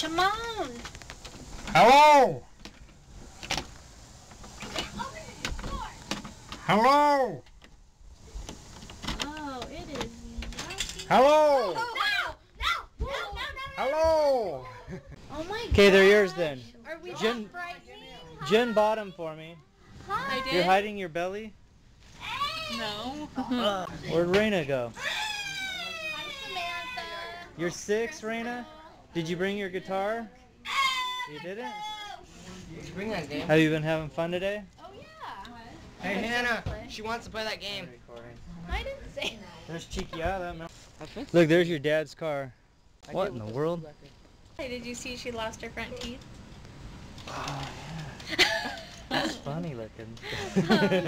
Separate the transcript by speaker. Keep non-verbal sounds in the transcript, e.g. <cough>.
Speaker 1: Shimon!
Speaker 2: Hello. Hello.
Speaker 1: Oh, it is yucky.
Speaker 2: Hello.
Speaker 1: No! No! No! No! No!
Speaker 2: Hello.
Speaker 1: Oh my god.
Speaker 2: Okay, they're yours then.
Speaker 1: Are we
Speaker 2: Jen-? Jen bought them for me.
Speaker 1: Hi.
Speaker 3: I did.
Speaker 2: You're hiding your belly?
Speaker 3: No.
Speaker 2: Where'd Raina go?
Speaker 1: Hi, Samantha.
Speaker 2: You're six, Raina? Did you bring your guitar? You didn't?
Speaker 4: Did you bring that game?
Speaker 2: Have you been having fun today?
Speaker 1: Oh yeah.
Speaker 4: Hey Hannah, she wants to play that game.
Speaker 1: I didn't say that.
Speaker 2: There's Cheeky Chiquiada. man. Look, there's your dad's car. What in the world?
Speaker 3: Hey, did you see she lost her front teeth? Oh yeah. <laughs>
Speaker 2: That's funny looking. <laughs> Um,